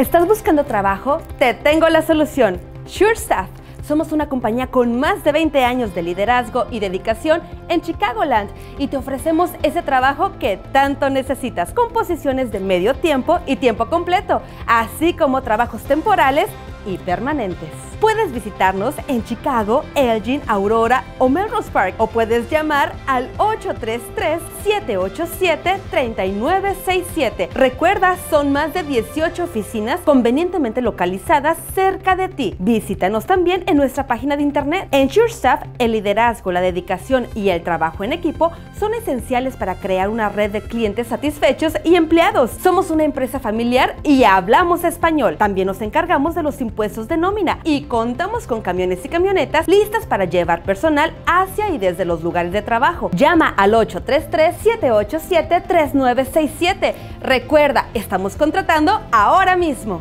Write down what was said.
¿Estás buscando trabajo? Te tengo la solución. SureStaff. Somos una compañía con más de 20 años de liderazgo y dedicación en Chicagoland y te ofrecemos ese trabajo que tanto necesitas con posiciones de medio tiempo y tiempo completo, así como trabajos temporales y permanentes. Puedes visitarnos en Chicago, Elgin, Aurora o Melrose Park o puedes llamar al 833-787-3967. Recuerda, son más de 18 oficinas convenientemente localizadas cerca de ti. Visítanos también en nuestra página de internet. En SureStaff, el liderazgo, la dedicación y el trabajo en equipo son esenciales para crear una red de clientes satisfechos y empleados. Somos una empresa familiar y hablamos español. También nos encargamos de los impuestos de nómina y contamos con camiones y camionetas listas para llevar personal hacia y desde los lugares de trabajo. Llama al 833-787-3967. Recuerda, estamos contratando ahora mismo.